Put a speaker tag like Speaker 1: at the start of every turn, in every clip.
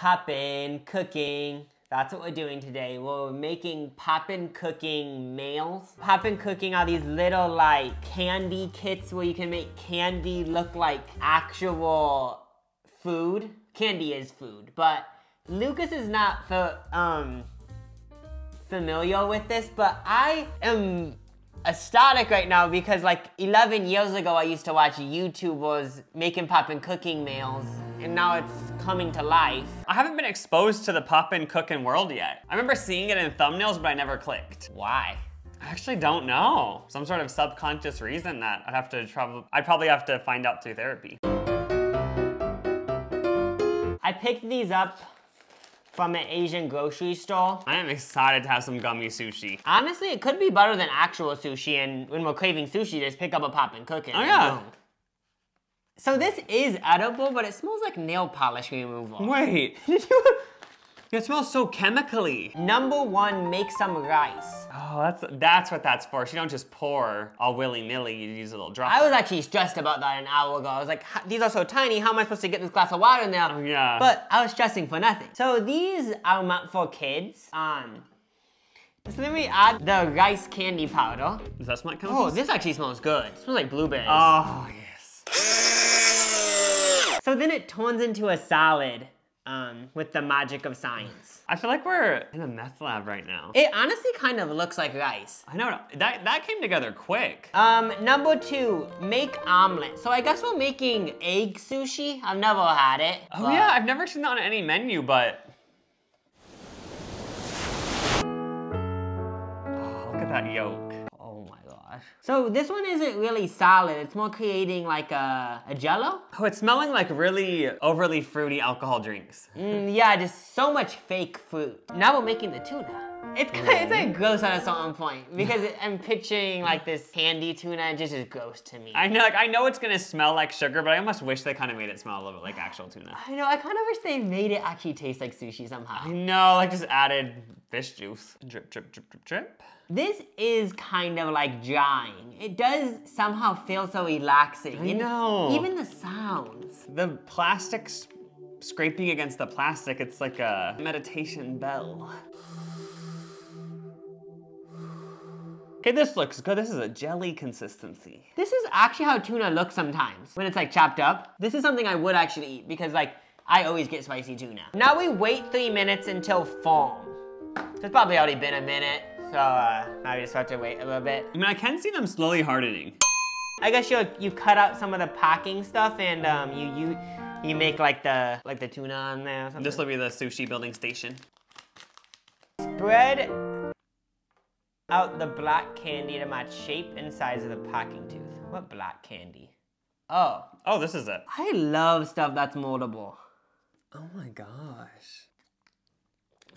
Speaker 1: Popin' Cookin'. That's what we're doing today. We're making Popin' Cookin' mails. Popin' Cookin' are these little like candy kits where you can make candy look like actual food. Candy is food, but Lucas is not for um familiar with this, but I am ecstatic right now because like 11 years ago I used to watch YouTubers making Popin' Cookin' meals and now it's coming to life.
Speaker 2: I haven't been exposed to the Popin' Cookin' world yet. I remember seeing it in thumbnails, but I never clicked.
Speaker 1: Why?
Speaker 2: I actually don't know. Some sort of subconscious reason that I'd have to travel, I'd probably have to find out through therapy.
Speaker 1: I picked these up from an Asian grocery store.
Speaker 2: I am excited to have some gummy sushi.
Speaker 1: Honestly, it could be better than actual sushi, and when we're craving sushi, just pick up a Popin' Cookin'.
Speaker 2: Oh yeah.
Speaker 1: So this is edible, but it smells like nail polish removal.
Speaker 2: Wait, did you? It smells so chemically.
Speaker 1: Number one, make some rice.
Speaker 2: Oh, that's that's what that's for. So you don't just pour all willy-nilly, you use a little drop.
Speaker 1: I was actually stressed about that an hour ago. I was like, these are so tiny, how am I supposed to get this glass of water in there?
Speaker 2: Oh, yeah.
Speaker 1: But I was stressing for nothing. So these are meant for kids. Um, so then we add the rice candy powder.
Speaker 2: Does that smell like
Speaker 1: Oh, this actually smells good. It smells like blueberries.
Speaker 2: Oh, yes.
Speaker 1: so then it turns into a salad um, with the magic of science.
Speaker 2: I feel like we're in a meth lab right now.
Speaker 1: It honestly kind of looks like rice.
Speaker 2: I know, that, that came together quick.
Speaker 1: Um, number two, make omelet. So I guess we're making egg sushi. I've never had it.
Speaker 2: Oh
Speaker 1: but-
Speaker 2: yeah, I've never seen that on any menu, but. Oh, look at that yolk.
Speaker 1: My gosh. So this one isn't really solid. It's more creating like a, a jello.
Speaker 2: Oh, it's smelling like really overly fruity alcohol drinks.
Speaker 1: Mm, yeah, just so much fake fruit. Now we're making the tuna. It's kind of, it's like gross at a certain point because it, I'm picturing like this candy tuna and just is gross to me.
Speaker 2: I know, like, I know it's gonna smell like sugar, but I almost wish they kind of made it smell a little bit like actual tuna.
Speaker 1: I know, I kind of wish they made it actually taste like sushi somehow.
Speaker 2: No, like just added fish juice. Drip, drip, drip, drip, drip.
Speaker 1: This is kind of like drying. It does somehow feel so relaxing.
Speaker 2: I know.
Speaker 1: Even the sounds.
Speaker 2: The plastic scraping against the plastic, it's like a meditation bell. Okay, this looks good. This is a jelly consistency.
Speaker 1: This is actually how tuna looks sometimes when it's like chopped up. This is something I would actually eat because like I always get spicy tuna. Now we wait three minutes until foam. It's probably already been a minute, so uh, now we just have to wait a little bit.
Speaker 2: I mean, I can see them slowly hardening.
Speaker 1: I guess you you cut out some of the packing stuff and um, you you you make like the like the tuna on there. Or something.
Speaker 2: This will be the sushi building station.
Speaker 1: Spread out the black candy to match shape and size of the packing tooth. What black candy? Oh,
Speaker 2: Oh, this is it.
Speaker 1: I love stuff that's moldable.
Speaker 2: Oh my gosh.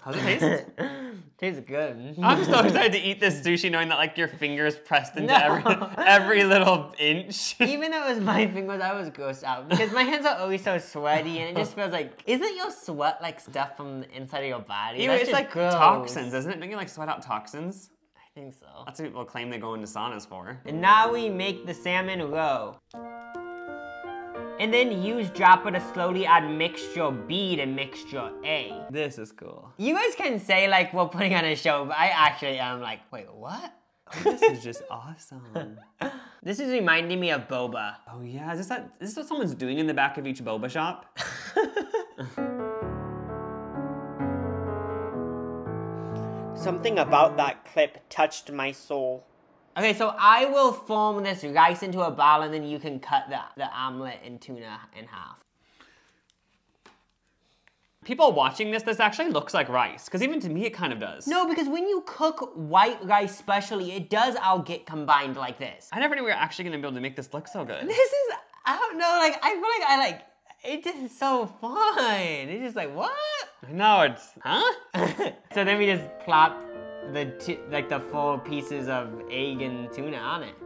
Speaker 2: How's it taste?
Speaker 1: Tastes good.
Speaker 2: I'm so excited to eat this sushi knowing that like your fingers pressed into
Speaker 1: No.
Speaker 2: every every little inch.
Speaker 1: Even though it was my fingers, I was grossed out because my hands are always so sweaty and it just feels like, isn't your sweat like stuff from the inside of your body?
Speaker 2: Ew,
Speaker 1: That's
Speaker 2: it's
Speaker 1: just
Speaker 2: like
Speaker 1: gross.
Speaker 2: toxins, isn't it? Don't you like sweat out toxins?
Speaker 1: I think so.
Speaker 2: That's what people claim they go into saunas for.
Speaker 1: And now we make the salmon roe. And then use dropper to slowly add mixture B to mixture A.
Speaker 2: This is cool.
Speaker 1: You guys can say like we're putting on a show, but I actually am like, wait, what?
Speaker 2: Oh, this is just awesome.
Speaker 1: This is reminding me of boba.
Speaker 2: Oh yeah, is this, that, is this what someone's doing in the back of each boba shop?
Speaker 1: Something about that clip touched my soul. Okay, so I will form this rice into a ball and then you can cut the, the omelet and tuna in half.
Speaker 2: People watching this, this actually looks like rice, because even to me it kind of does.
Speaker 1: No, because when you cook white rice specially, it does all get combined like this.
Speaker 2: I never knew we were actually gonna be able to make this look so good.
Speaker 1: This is, I don't know, like, I feel like I like, it just is so fun. It's just like, what?
Speaker 2: No, it's, huh?
Speaker 1: so then we just plop the, t- like the full pieces of egg and tuna on it.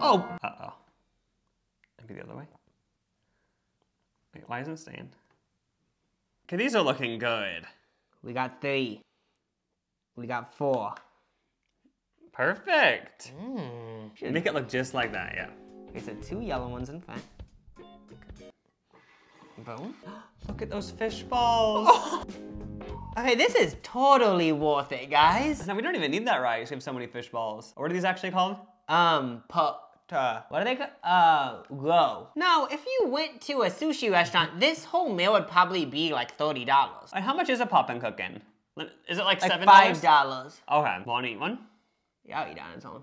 Speaker 2: Oh! Uh-oh. Maybe the other way. Wait, why isn't it staying? Okay, these are looking good.
Speaker 1: We got three. We got four.
Speaker 2: Perfect.
Speaker 1: Mm.
Speaker 2: Make it look just like that, yeah.
Speaker 1: Okay, so two yellow ones in front. Boom.
Speaker 2: Look at those fish balls.
Speaker 1: Okay, this is totally worth it, guys.
Speaker 2: No, we don't even need that rice. We have so many fish balls. What are these actually called?
Speaker 1: Um, po- what are they called? Uh, row. Now, if you went to a sushi restaurant, this whole meal would probably be like $30.
Speaker 2: And how much is a Popin' Cookin'? Is it like,
Speaker 1: Like
Speaker 2: seven
Speaker 1: $5.
Speaker 2: dollars? Okay, want to eat one?
Speaker 1: Yeah, I'll eat on its own.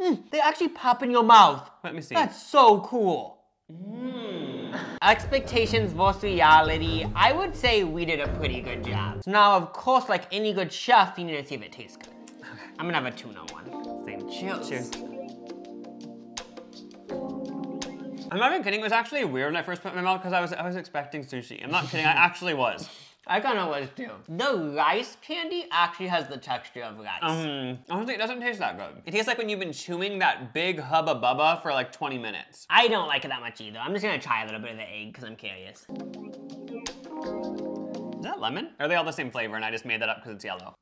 Speaker 1: Mm, they actually pop in your mouth.
Speaker 2: Let me see.
Speaker 1: That's so cool. Mm. Expectations versus reality. I would say we did a pretty good job. So now, of course, like any good chef, you need to see if it tastes good. I'm gonna have a tuna one.
Speaker 2: Same.
Speaker 1: Cheers.
Speaker 2: Cheers. I'm not even kidding. It was actually weird when I first put my mouth because I was I was expecting sushi. I'm not kidding. I actually was.
Speaker 1: I kind of was too. The rice candy actually has the texture of rice.
Speaker 2: Um, honestly, it doesn't taste that good. It tastes like when you've been chewing that big hubba bubba for like 20 minutes.
Speaker 1: I don't like it that much either. I'm just gonna try a little bit of the egg because I'm curious.
Speaker 2: Is that lemon? Or are they all the same flavor and I just made that up because it's yellow?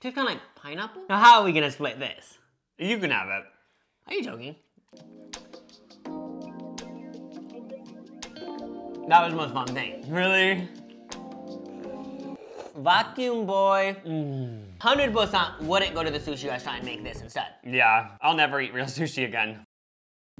Speaker 1: Tastes kind of like pineapple. Now, how are we gonna split this?
Speaker 2: You can have it.
Speaker 1: Are you joking? That was the most fun thing.
Speaker 2: Really?
Speaker 1: Vacuum boy. Mm. 100% wouldn't go to the sushi restaurant and make this instead.
Speaker 2: Yeah, I'll never eat real sushi again.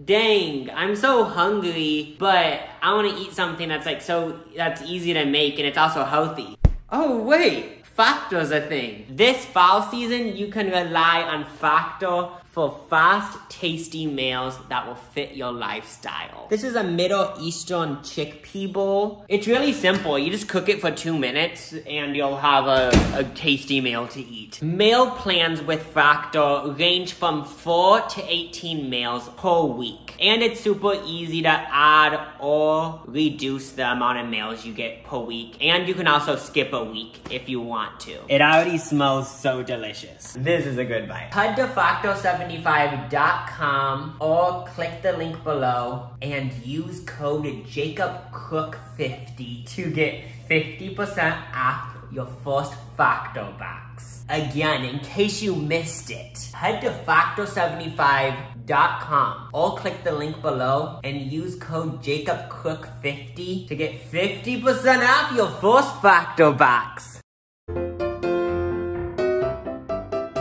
Speaker 1: Dang, I'm so hungry, but I want to eat something that's like so that's easy to make and it's also healthy. Oh wait, Factor's a thing. This fall season, you can rely on Factor for fast, tasty meals that will fit your lifestyle. This is a Middle Eastern chickpea bowl. It's really simple. You just cook it for two minutes and you'll have a, a tasty meal to eat. Meal plans with Factor range from 4 to 18 meals per week. And it's super easy to add or reduce the amount of meals you get per week. And you can also skip a week if you want to. It already smells so delicious. This is a good bite. HUD de Factor 7 75.com or click the link below and use code JacobCruik50 to get 50% off your first Factor box. Again, in case you missed it, head to Factor75.com or click the link below and use code JacobCruik50 to get 50% off your first Factor box.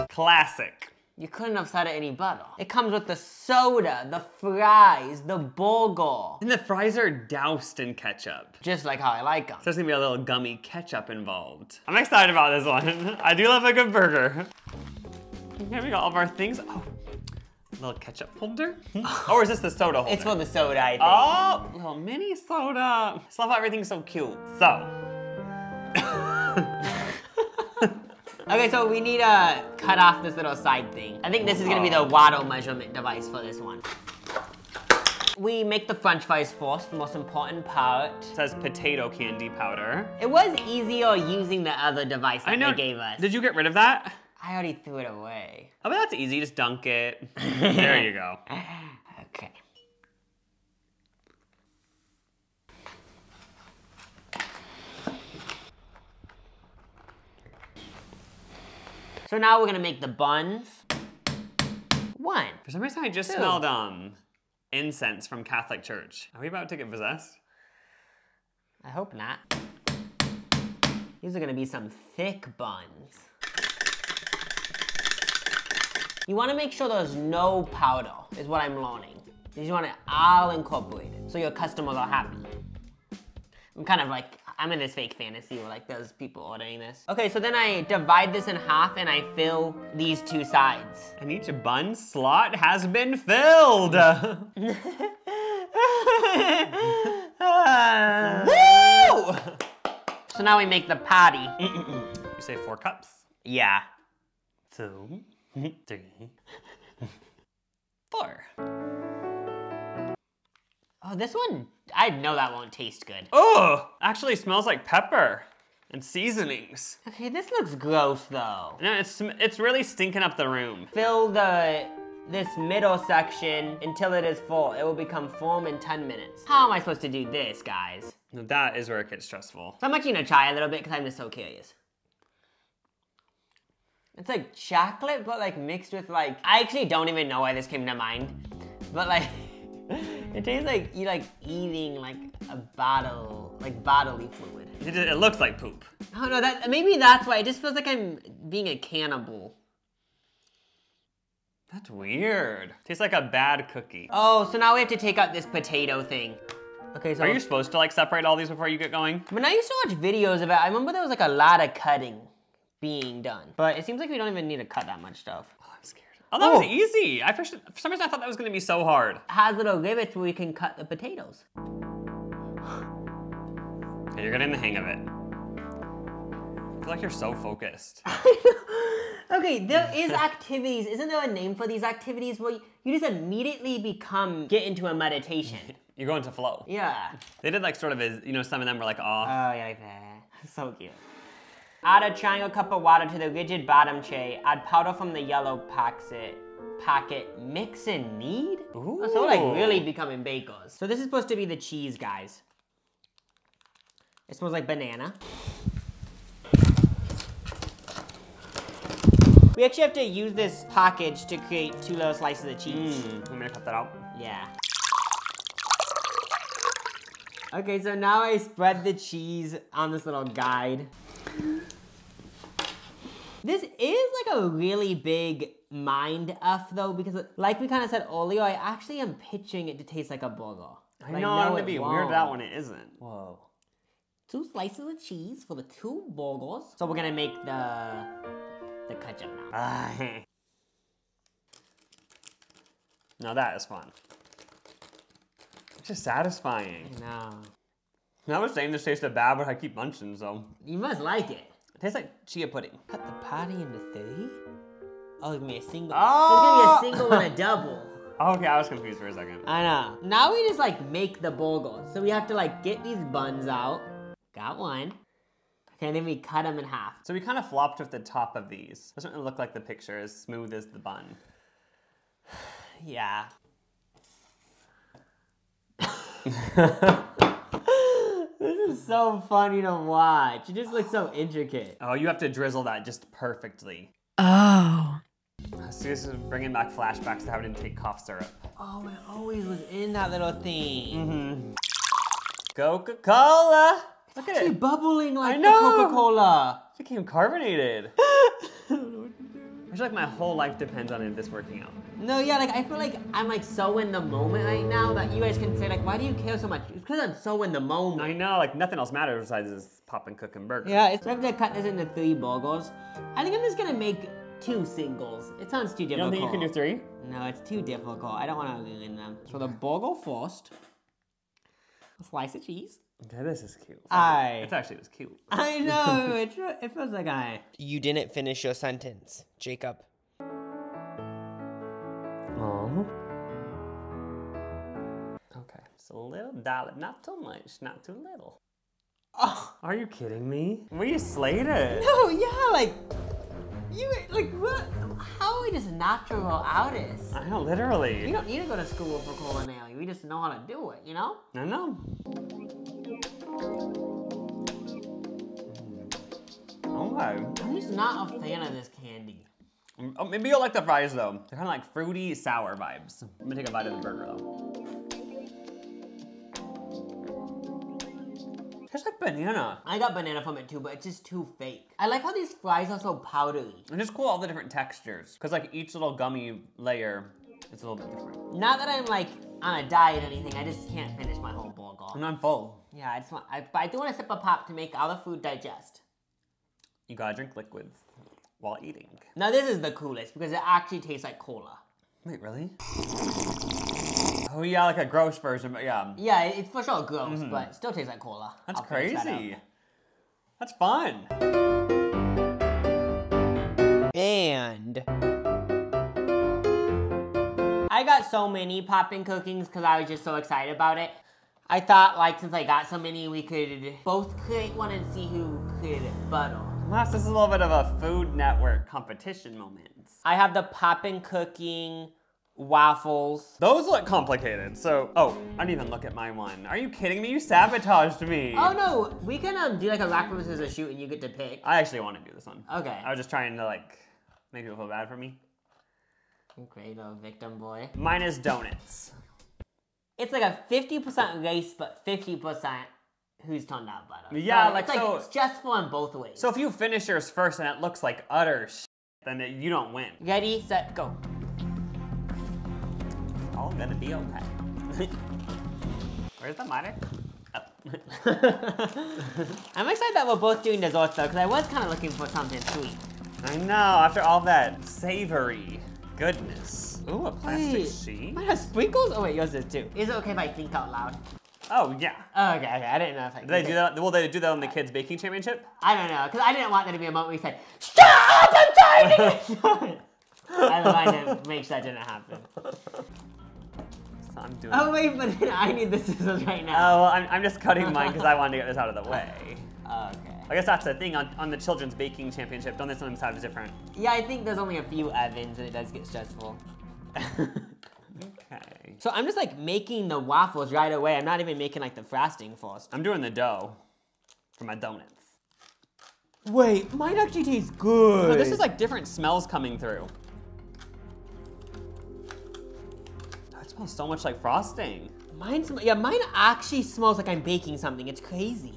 Speaker 2: Classic.
Speaker 1: You couldn't have said it any better. It comes with the soda, the fries, the burger.
Speaker 2: And the fries are doused in ketchup.
Speaker 1: Just like how I like them.
Speaker 2: So there's gonna be a little gummy ketchup involved. I'm excited about this one. I do love a good burger. Here we got all of our things. Oh, little ketchup holder. or is this the soda holder?
Speaker 1: It's for the soda, I think.
Speaker 2: Oh, little mini soda. I love how everything's so cute. So.
Speaker 1: Okay, so we need to cut off this little side thing. I think this is gonna be the waddle measurement device for this one. We make the french fries first, the most important part.
Speaker 2: It says potato candy powder.
Speaker 1: It was easier using the other device that
Speaker 2: I know.
Speaker 1: they gave us.
Speaker 2: Did you get rid of that?
Speaker 1: I already threw it away.
Speaker 2: Oh, but that's easy. Just dunk it. there you go.
Speaker 1: Okay. So now we're gonna make the buns. One.
Speaker 2: For some reason, I just
Speaker 1: Two.
Speaker 2: smelled um incense from Catholic Church. Are we about to get possessed?
Speaker 1: I hope not. These are gonna be some thick buns. You wanna make sure there's no powder, is what I'm learning. You just want it all incorporated, so your customers are happy. I'm kind of like, I'm in this fake fantasy where like there's people ordering this. Okay, so then I divide this in half and I fill these two sides.
Speaker 2: And each bun slot has been filled.
Speaker 1: Woo! So now we make the patty.
Speaker 2: you say four cups.
Speaker 1: Yeah.
Speaker 2: Two, three, four.
Speaker 1: Oh, this one, I know that won't taste good.
Speaker 2: Oh, actually smells like pepper and seasonings.
Speaker 1: Okay, this looks gross though.
Speaker 2: No, it's it's really stinking up the room.
Speaker 1: Fill the this middle section until it is full. It will become firm in 10 minutes. How am I supposed to do this, guys?
Speaker 2: Now that is where it gets stressful.
Speaker 1: So I'm actually gonna try a little bit because I'm just so curious. It's like chocolate, but like mixed with like, I actually don't even know why this came to mind, but like, it tastes like you like eating like a bottle, like bodily fluid.
Speaker 2: It, it looks like poop.
Speaker 1: Oh no, that maybe that's why. It just feels like I'm being a cannibal.
Speaker 2: That's weird. Tastes like a bad cookie.
Speaker 1: Oh, so now we have to take out this potato thing. Okay, so
Speaker 2: Are you supposed to like separate all these before you get going?
Speaker 1: When I used to watch videos of it, I remember there was like a lot of cutting being done. But it seems like we don't even need to cut that much stuff.
Speaker 2: Oh, I'm scared. That
Speaker 1: Oh.
Speaker 2: was easy. I for, for some reason I thought that was gonna be so hard.
Speaker 1: Has little rivets where we can cut the potatoes.
Speaker 2: Okay, you're getting the hang of it. I feel like you're so focused.
Speaker 1: okay, there is activities. Isn't there a name for these activities where you, you just immediately become get into a meditation?
Speaker 2: You're going to flow.
Speaker 1: Yeah.
Speaker 2: They did like sort of as, you know, some of them were like off.
Speaker 1: Oh, yeah, like that. So cute. Add a triangle cup of water to the rigid bottom tray. Add powder from the yellow packet. Packet mix and knead.
Speaker 2: Ooh.
Speaker 1: So like really becoming bakers. So this is supposed to be the cheese, guys. It smells like banana. We actually have to use this package to create two little slices of cheese.
Speaker 2: Mm, want gonna cut that out?
Speaker 1: Yeah. Okay, so now I spread the cheese on this little guide. This is like a really big mind F though, because like we kind of said earlier, I actually am pitching it to taste like a burger.
Speaker 2: I know, I'm gonna be
Speaker 1: won't.
Speaker 2: weird that one it isn't.
Speaker 1: Whoa. Two slices of cheese for the two burgers. So we're gonna make the the ketchup now.
Speaker 2: Now that is fun. Just satisfying.
Speaker 1: No.
Speaker 2: Now we're saying this tasted bad, but I keep munching, so.
Speaker 1: You must like it.
Speaker 2: It tastes like chia pudding.
Speaker 1: Cut the patty into three? Oh, it's gonna a single.
Speaker 2: Oh!
Speaker 1: Gonna be a single and a double.
Speaker 2: Okay, I was confused for a second.
Speaker 1: I know. Now we just like make the burgers. So we have to like get these buns out. Got one. Okay, then we cut them in half.
Speaker 2: So we kind of flopped with the top of these. Doesn't really look like the picture, as smooth as the bun.
Speaker 1: Yeah. this is so funny to watch. It just looks so intricate.
Speaker 2: Oh, you have to drizzle that just perfectly.
Speaker 3: Oh.
Speaker 2: So this is bringing back flashbacks to having to take cough syrup.
Speaker 1: Oh, it always was in that little thing.
Speaker 2: Mm-hmm. Coca-Cola! Look at
Speaker 1: It's
Speaker 2: it.
Speaker 1: bubbling like
Speaker 2: I
Speaker 1: the
Speaker 2: know.
Speaker 1: Coca-Cola.
Speaker 2: It became carbonated. I feel like my whole life depends on it this working out.
Speaker 1: No, yeah, like I feel like I'm like so in the moment right now that you guys can say like, why do you care so much? It's because I'm so in the moment.
Speaker 2: I know, like nothing else matters besides this pop and cook and burger.
Speaker 1: Yeah, it's, we have to cut this into three burgers. I think I'm just gonna make two singles. It sounds too difficult.
Speaker 2: You
Speaker 1: difficult.
Speaker 2: don't think you can do three?
Speaker 1: No, it's too difficult. I don't want to ruin them. So the burger first. A slice of cheese.
Speaker 2: Okay, this is cute.
Speaker 1: I-
Speaker 2: It's actually was cute.
Speaker 1: I know. it, it feels like I. You didn't finish your sentence, Jacob.
Speaker 2: Okay, just a little dollop, not too much, not too little.
Speaker 1: Oh
Speaker 2: Are you kidding me? We slayed it.
Speaker 1: no, yeah, like you like what? How are we just natural artists?
Speaker 2: I know, literally.
Speaker 1: We don't need to go to school for culinary. We just know how to do it, you know?
Speaker 2: I know. Mm. Oh okay.
Speaker 1: I'm just not a fan of this candy.
Speaker 2: Oh, maybe you'll like the fries though. They're kind of like fruity, sour vibes. I'm gonna take a bite of the burger though. Tastes like banana.
Speaker 1: I got banana from it too, but it's just too fake. I like how these fries are so powdery.
Speaker 2: And it's cool all the different textures. Cause like each little gummy layer is a little bit different.
Speaker 1: Not that I'm like on a diet or anything, I just can't finish my whole burger.
Speaker 2: And I'm full.
Speaker 1: Yeah, I just want, I, but I do want to sip a pop to make all the food digest.
Speaker 2: You gotta drink liquids while eating.
Speaker 1: Now this is the coolest because it actually tastes like cola.
Speaker 2: Wait, really? Oh yeah, like a gross version, but yeah.
Speaker 1: Yeah, it's for sure gross, mm-hmm. but still tastes like cola.
Speaker 2: That's
Speaker 1: I'll finish that
Speaker 2: crazy. That's fun.
Speaker 1: And I got so many poppin' cookings because I was just so excited about it. I thought like since I got so many, we could both create one and see who could butter.
Speaker 2: Last, this is a little bit of a Food Network competition moment.
Speaker 1: I have the Popin' Cookin' waffles.
Speaker 2: Those look complicated. So, oh, I didn't even look at my one. Are you kidding me? You sabotaged me.
Speaker 1: Oh no, we can um, do like a rock paper scissors shoot and you get to pick.
Speaker 2: I actually want to do this one.
Speaker 1: Okay.
Speaker 2: I was just trying to like make people feel bad for me.
Speaker 1: Great little victim boy.
Speaker 2: Mine is donuts.
Speaker 1: it's like a 50% race, but 50% who's turned out better.
Speaker 2: Yeah,
Speaker 1: So
Speaker 2: like,
Speaker 1: it's like
Speaker 2: so-
Speaker 1: it's stressful in both ways.
Speaker 2: So if you finish yours first and it looks like utter sh- then it, you don't win.
Speaker 1: ready, set, go.
Speaker 2: It's all gonna be okay. Where's the mic? Oh.
Speaker 1: I'm excited that we're both doing desserts though, because I was kind of looking for something sweet.
Speaker 2: I know, after all that savory goodness. Ooh, a plastic
Speaker 1: Wait,
Speaker 2: sheet?
Speaker 1: Mine has sprinkles? Oh wait, yours does too. Is it okay if I think out loud?
Speaker 2: Oh, yeah.
Speaker 1: Oh, okay, okay. I didn't know if I
Speaker 2: Did they do that? Will they do that on the kids baking championship?
Speaker 1: I don't know, because I didn't want there to be a moment where he said, Shut up! I'm trying to get done." I wanted to make sure that didn't happen.
Speaker 2: So I'm doing.
Speaker 1: Oh wait, but then I need the scissors right now.
Speaker 2: Oh, well, I'm, I'm just cutting mine because I wanted to get this out of the way.
Speaker 1: Oh, okay.
Speaker 2: I guess that's the thing on, on the children's baking championship. Don't they sometimes have different?
Speaker 1: Yeah, I think there's only a few Evans and it does get stressful. So I'm just like making the waffles right away. I'm not even making like the frosting first.
Speaker 2: I'm doing the dough for my donuts.
Speaker 1: Wait, mine actually tastes good.
Speaker 2: This is like different smells coming through. Oh, it smells so much like frosting.
Speaker 1: Mine, yeah, mine actually smells like I'm baking something. It's crazy.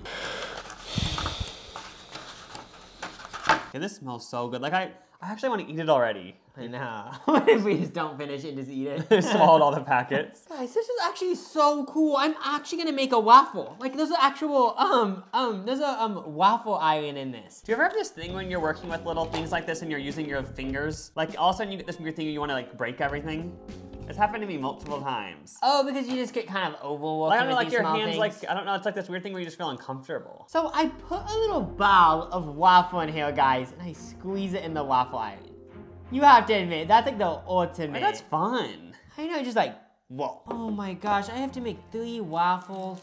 Speaker 2: Yeah, this smells so good. Like I, I actually want to eat it already.
Speaker 1: I know. what if we just don't finish it and just eat it?
Speaker 2: I swallowed all the packets.
Speaker 1: Guys, this is actually so cool. I'm actually gonna make a waffle. Like there's an actual um um there's a um waffle iron in this.
Speaker 2: Do you ever have this thing when you're working with little things like this and you're using your fingers? Like all of a sudden you get this weird thing and you want to like break everything? It's happened to me multiple times.
Speaker 1: Oh, because you just get kind of overworked.
Speaker 2: Like, I don't know, like your hands,
Speaker 1: things.
Speaker 2: like I don't know. It's like this weird thing where you just feel uncomfortable.
Speaker 1: So I put a little bowl of waffle in here, guys, and I squeeze it in the waffle iron. You have to admit, that's like the ultimate.
Speaker 2: But that's fun.
Speaker 1: I know, just like, whoa. Oh my gosh, I have to make three waffles.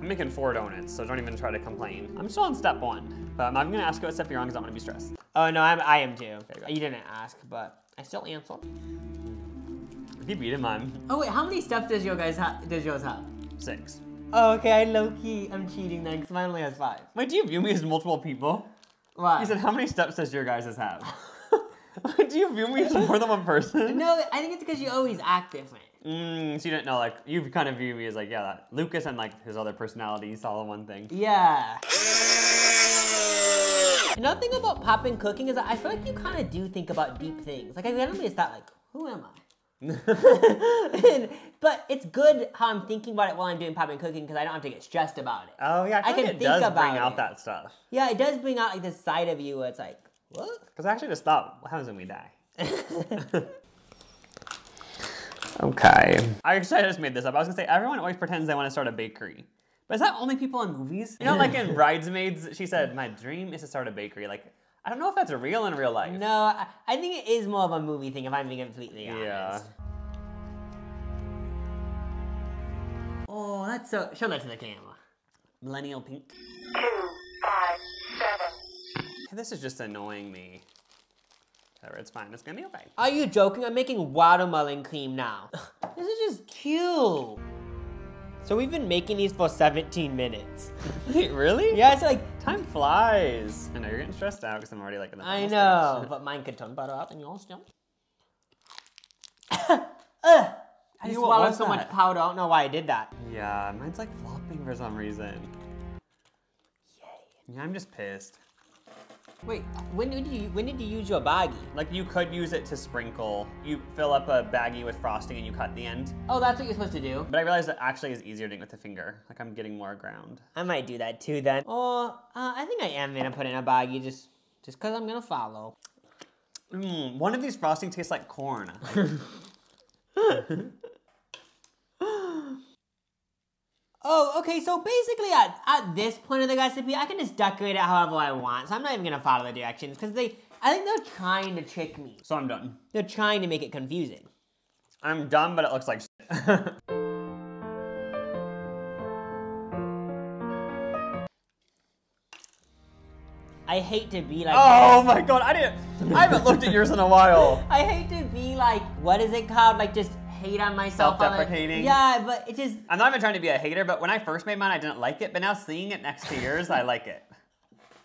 Speaker 2: I'm making four donuts, so don't even try to complain. I'm still on step one, but I'm not gonna ask you what step you're on because I don't want to be stressed.
Speaker 1: Oh no, I'm, I am too.
Speaker 2: go.
Speaker 1: You didn't ask, but I still answered.
Speaker 2: You beat him, I'm
Speaker 1: Oh wait, how many steps does your guys ha- does yours have?
Speaker 2: six.
Speaker 1: Oh, okay, I low key, I'm cheating then, because mine only has five.
Speaker 2: Wait, do you view me as multiple people?
Speaker 1: Why?
Speaker 2: He said, how many steps does your guys' have? do you view me as more than one person?
Speaker 1: no, I think it's because you always act different.
Speaker 2: Mm, so you didn't know, like, you kind of view me as like, yeah, that Lucas and like his other personalities all in one thing.
Speaker 1: Yeah. Another thing about Popin' Cookin' is that I feel like you kind of do think about deep things. Like I randomly just thought, like, who am I? And- but it's good how I'm thinking about it while I'm doing Popin' Cookin' because I don't have to get stressed about it.
Speaker 2: Oh yeah, I,
Speaker 1: I
Speaker 2: feel
Speaker 1: can
Speaker 2: like it
Speaker 1: think
Speaker 2: does
Speaker 1: about
Speaker 2: bring out
Speaker 1: it.
Speaker 2: that stuff.
Speaker 1: Yeah, it does bring out like this side of you where it's like, what?
Speaker 2: Because I actually just thought, what happens when we die? okay. I actually just made this up. I was gonna say everyone always pretends they want to start a bakery. But is that only people in movies? You know, like in Bridesmaids, she said, My dream is to start a bakery. Like, I don't know if that's real in real life.
Speaker 1: No, I, I think it is more of a movie thing if I'm being completely honest.
Speaker 2: Yeah.
Speaker 1: Oh, that's so. Show that to the camera.
Speaker 2: Millennial pink.
Speaker 3: two, five, seven.
Speaker 2: This is just annoying me. Whatever, it's fine. It's gonna be okay.
Speaker 1: Are you joking? I'm making watermelon cream now. this is just cute. So we've been making these for 17 minutes.
Speaker 2: Wait, really?
Speaker 1: yeah, it's like,
Speaker 2: Time flies. I know you're getting stressed out because I'm already like in the
Speaker 1: I know,
Speaker 2: stage.
Speaker 1: but mine could turn better up and yours don't. I
Speaker 2: Ew,
Speaker 1: just swallowed so much powder. I don't know why I did that.
Speaker 2: Yeah, mine's like flopping for some reason. Yeah, I'm just pissed.
Speaker 1: Wait, when did you when did you use your baggie?
Speaker 2: Like you could use it to sprinkle. You fill up a baggie with frosting and you cut the end.
Speaker 1: Oh, that's what you're supposed to do.
Speaker 2: But I realized that actually is easier doing it with the finger. Like I'm getting more ground.
Speaker 1: I might do that too then. Oh, uh, I think I am gonna put in a baggie just just cause I'm gonna follow.
Speaker 2: Mm, one of these frosting tastes like corn.
Speaker 1: Oh, okay, so basically at, at this point of the recipe, I can just decorate it however I want. So I'm not even gonna follow the directions because they, I think they're trying to trick me.
Speaker 2: so I'm done.
Speaker 1: They're trying to make it confusing.
Speaker 2: I'm done, but it looks like shit.
Speaker 1: I hate to be like,
Speaker 2: oh my god, I didn't. I haven't looked at yours in a while.
Speaker 1: I hate to be like, what is it called? Like just hate on myself.
Speaker 2: Self-deprecating?
Speaker 1: Yeah, but it just,
Speaker 2: I'm not even trying to be a hater, but when I first made mine, I didn't like it. But now seeing it next to yours, I like it.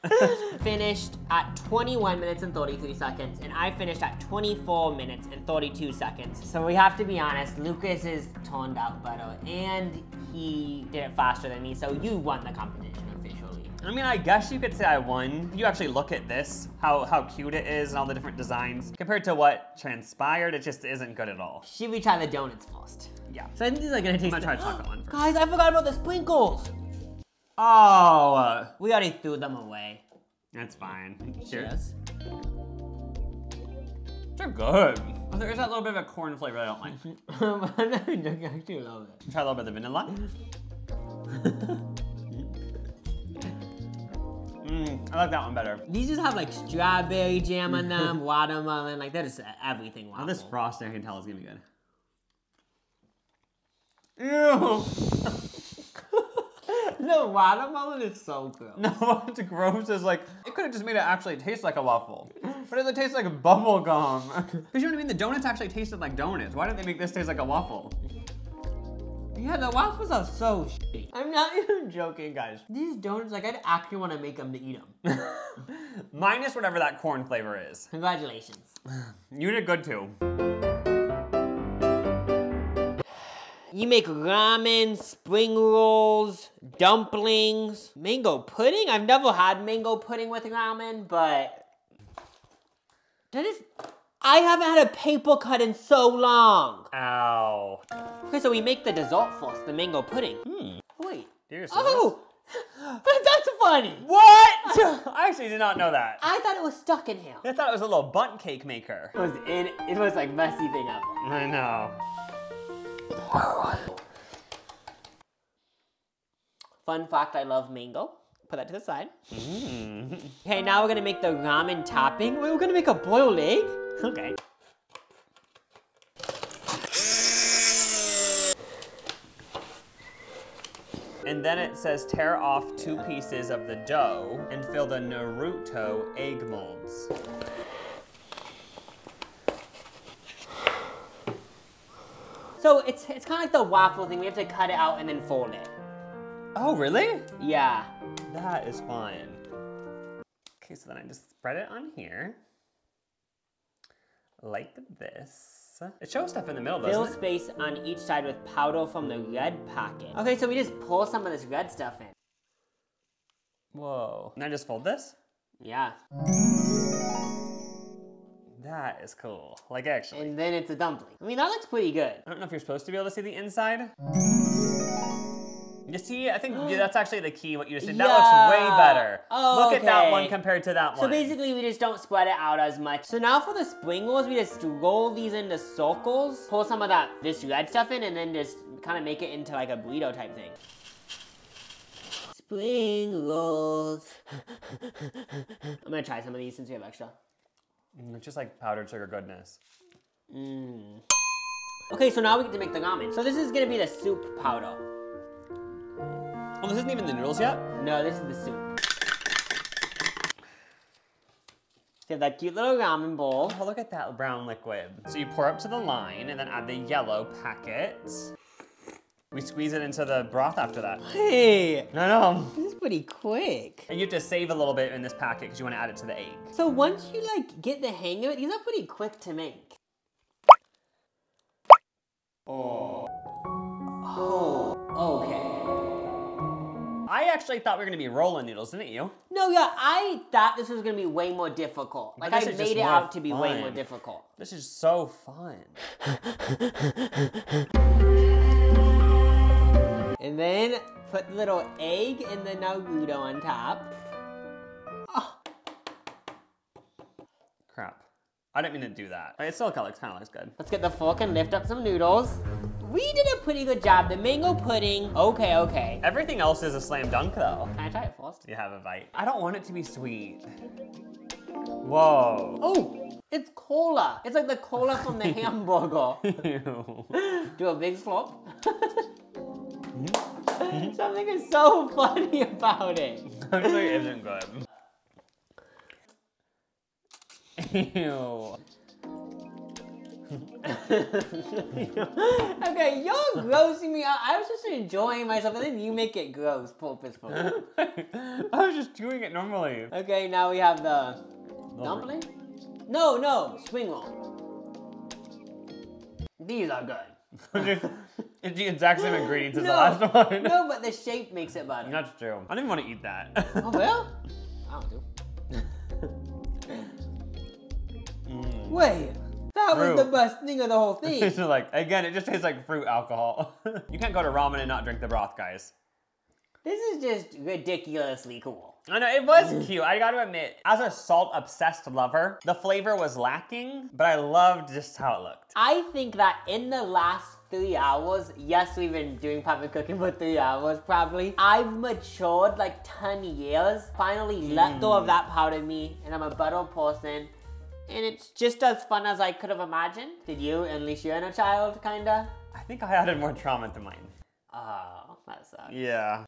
Speaker 1: finished at 21 minutes and 33 seconds, and I finished at 24 minutes and 32 seconds. So we have to be honest, Lucas is toned out better, and he did it faster than me, so you won the competition.
Speaker 2: I mean, I guess you could say I won. If you actually look at this, how, how cute it is and all the different designs, compared to what transpired, it just isn't good at all.
Speaker 1: Should we try the donuts first?
Speaker 2: Yeah.
Speaker 1: So I think these are gonna taste.
Speaker 2: I'm gonna try the chocolate one first.
Speaker 1: Guys, I forgot about the sprinkles.
Speaker 2: Oh, uh,
Speaker 1: We already threw them away.
Speaker 2: that's fine. Cheers.
Speaker 1: Cheers.
Speaker 2: They're good. Oh, there is that little bit of a corn flavor I don't like.
Speaker 1: I actually love it.
Speaker 2: Try a little bit of the vanilla. Mm, I like that one better.
Speaker 1: These just have like strawberry jam on them, watermelon, like that is everything waffle.
Speaker 2: this frosting I can tell is gonna be good. Ew!
Speaker 1: the watermelon is so good.
Speaker 2: No, what's gross is like, it could have just made it actually taste like a waffle. But it taste like bubble gum. Because you know what I mean? The donuts actually tasted like donuts. Why didn't they make this taste like a waffle?
Speaker 1: Yeah, the waffles are so shitty. I'm not even joking, guys. These donuts, like, I'd actually want to make them to eat them.
Speaker 2: Minus whatever that corn flavor is.
Speaker 1: Congratulations.
Speaker 2: You did good too.
Speaker 1: You make ramen, spring rolls, dumplings, mango pudding. I've never had mango pudding with ramen, but that is. I haven't had a paper cut in so long.
Speaker 2: Ow.
Speaker 1: Okay, so we make the dessert first, the mango pudding.
Speaker 2: Hmm.
Speaker 1: Wait.
Speaker 2: Dear
Speaker 1: Oh, that's funny.
Speaker 2: What? I actually did not know that.
Speaker 1: I thought it was stuck in here.
Speaker 2: I thought it was a little bunt cake maker.
Speaker 1: It was in. It was like messy thing ever.
Speaker 2: I know.
Speaker 1: Fun fact: I love mango. Put that to the side.
Speaker 2: Mm.
Speaker 1: Okay, now we're gonna make the ramen topping. Wait, we're gonna make a boiled egg.
Speaker 2: Okay. And then it says tear off two pieces of the dough and fill the Naruto egg molds.
Speaker 1: So it's it's kind of like the waffle thing. We have to cut it out and then fold it.
Speaker 2: Oh, really?
Speaker 1: Yeah.
Speaker 2: That is fine. Okay, so then I just spread it on here. Like this. It shows stuff in the middle,
Speaker 1: Fill
Speaker 2: doesn't it?
Speaker 1: space on each side with powder from the red packet. Okay, so we just pull some of this red stuff in.
Speaker 2: Whoa. And I just fold this?
Speaker 1: Yeah.
Speaker 2: That is cool. Like, actually.
Speaker 1: And then it's a dumpling. I mean, that looks pretty good.
Speaker 2: I don't know if you're supposed to be able to see the inside. You see, I think that's actually the key, what you just did. That looks way better.
Speaker 1: Oh,
Speaker 2: Look at that one compared to that one.
Speaker 1: So basically, we just don't spread it out as much. So now for the spring rolls, we just roll these into circles, pour some of that this red stuff in, and then just kind of make it into like a burrito type thing. Spring rolls. I'm gonna try some of these since we have extra.
Speaker 2: Mm, It's just like powdered sugar goodness.
Speaker 1: Mm. Okay, so now we get to make the ramen. So this is gonna be the soup powder.
Speaker 2: Oh, this isn't even the noodles yet?
Speaker 1: No, this is the soup. So you have that cute little ramen bowl.
Speaker 2: Oh, look at that brown liquid. So you pour up to the line and then add the yellow packet. We squeeze it into the broth after that.
Speaker 1: Hey,
Speaker 2: I know.
Speaker 1: this is pretty quick.
Speaker 2: And you have to save a little bit in this packet because you want to add it to the egg.
Speaker 1: So once you like get the hang of it, these are pretty quick to make. Oh. Oh, okay.
Speaker 2: I actually thought we were going to be rolling noodles, didn't you?
Speaker 1: No, yeah, I thought this was gonna be way more difficult. Like I
Speaker 2: this is just
Speaker 1: made it out to be way more difficult.
Speaker 2: This is so fun.
Speaker 1: And then put the little egg and the Naruto on top. Ah.
Speaker 2: Crap. I didn't mean to do that. It still kind of looks, kind of looks good.
Speaker 1: Let's get the fork and lift up some noodles. We did a pretty good job. The mango pudding, okay, okay.
Speaker 2: Everything else is a slam dunk, though.
Speaker 1: Can I try it first?
Speaker 2: You have a bite. I don't want it to be sweet. Whoa.
Speaker 1: Oh, it's cola. It's like the cola from the hamburger.
Speaker 2: Ew.
Speaker 1: Do a big slurp. Mm-hmm. Mm-hmm. Something is so funny about it.
Speaker 2: Actually, isn't good. Ew.
Speaker 1: okay, you're grossing me out. I was just enjoying myself, and then you make it gross, purposeful.
Speaker 2: I was just doing it normally.
Speaker 1: okay, now we have the dumpling. No, no, swing roll. These are good.
Speaker 2: it's the exact same ingredients as
Speaker 1: no,
Speaker 2: the last one.
Speaker 1: no, but the shape makes it better.
Speaker 2: That's true. I didn't even want to eat that.
Speaker 1: Oh well, I don't do. Wait, that was the best thing of the whole thing.
Speaker 2: it's like again, it just tastes like fruit alcohol. you can't go to ramen and not drink the broth, guys.
Speaker 1: this is just ridiculously cool.
Speaker 2: I know it was mm. cute. I got to admit, as a salt obsessed lover, the flavor was lacking, but I loved just how it looked.
Speaker 1: I think that in the last three hours, yes, we've been doing Popin' Cookin' for three hours probably. I've matured like 10 years. Finally let go of mm. that part of me, and I'm a better person. And it's just as fun as I could have imagined. Did you unleash your inner child, kinda?
Speaker 2: I think I added more trauma to mine.
Speaker 1: Oh, that sucks.
Speaker 2: Yeah.